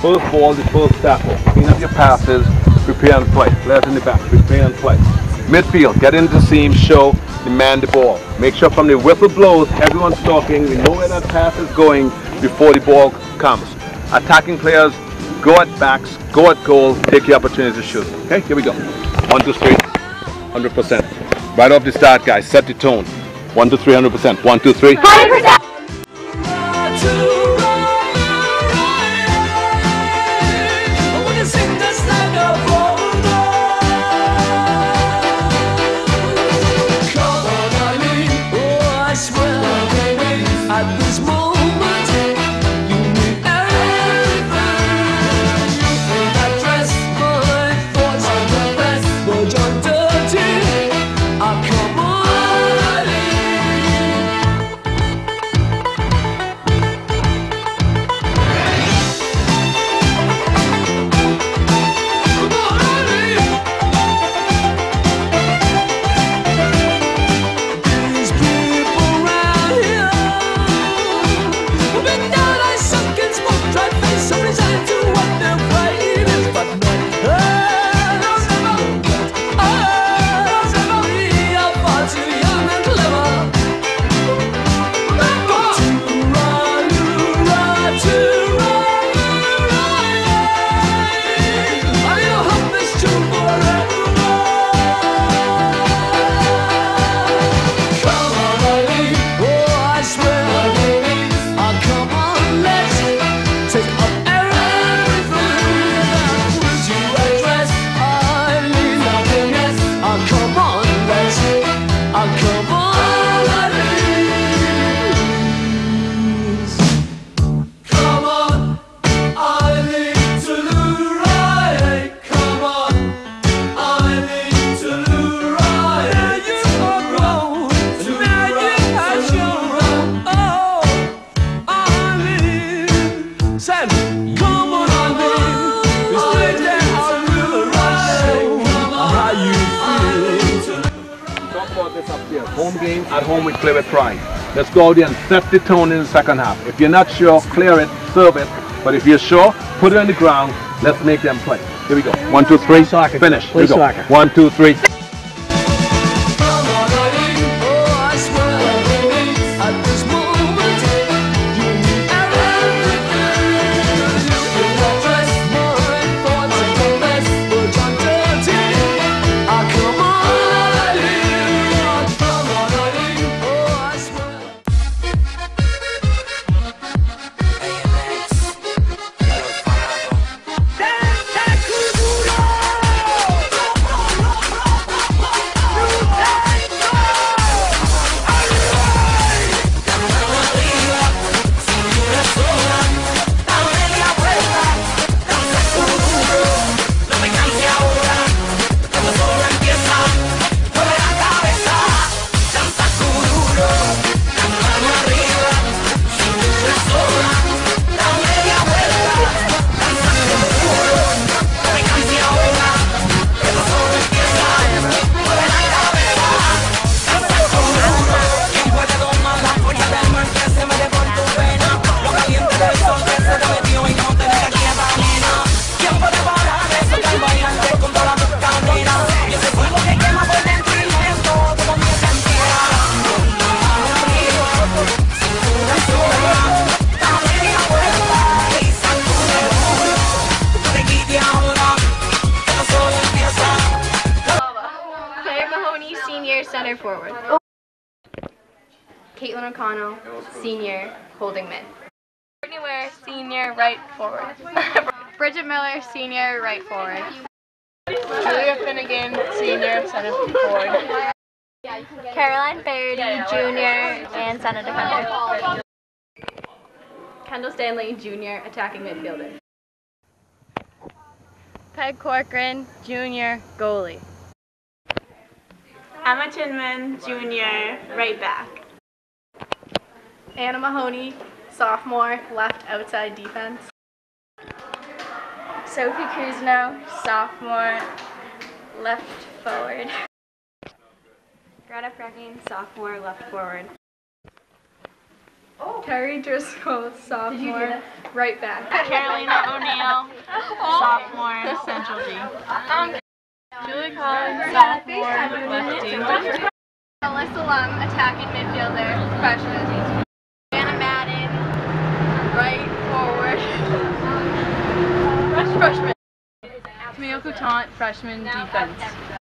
First ball, the first tackle. Clean up your passes, prepare and play. Players in the back, prepare and play. Midfield, get into the seam, show, demand the ball. Make sure from the whistle blows, everyone's talking, we know where that pass is going before the ball comes. Attacking players, go at backs, go at goal, take your opportunity to shoot. Okay, here we go. One, two, three, 100%. Right off the start, guys, set the tone. One, two, three, 100%. One, two, three. 100%. Home game, at home we play with pride. Let's go out there and set the tone in the second half. If you're not sure, clear it, serve it. But if you're sure, put it on the ground. Let's make them play. Here we go. One, two, three. Soccer. Finish. Play Here we go. soccer. One, two, three. Center forward. Caitlin O'Connell, senior holding mid. Brittany Ware, senior right forward. Bridget Miller, senior right forward. Julia Finnegan, senior center forward. Caroline Fairdy, junior and center defender. Kendall Stanley, junior attacking midfielder. Peg Corcoran, junior goalie. Emma Chinman, junior, right back. Anna Mahoney, sophomore, left outside defense. Sophie Kuzno, sophomore, left forward. Greta Frecking, sophomore, left forward. Oh. Terry Driscoll, sophomore, right back. Carolina O'Neill, oh. sophomore, Central D. Julie Collins, sophomore. Alyssa Lum, attacking midfielder, freshman. Anna Madden, right forward. Freshman. Camille Coutant, freshman, defense.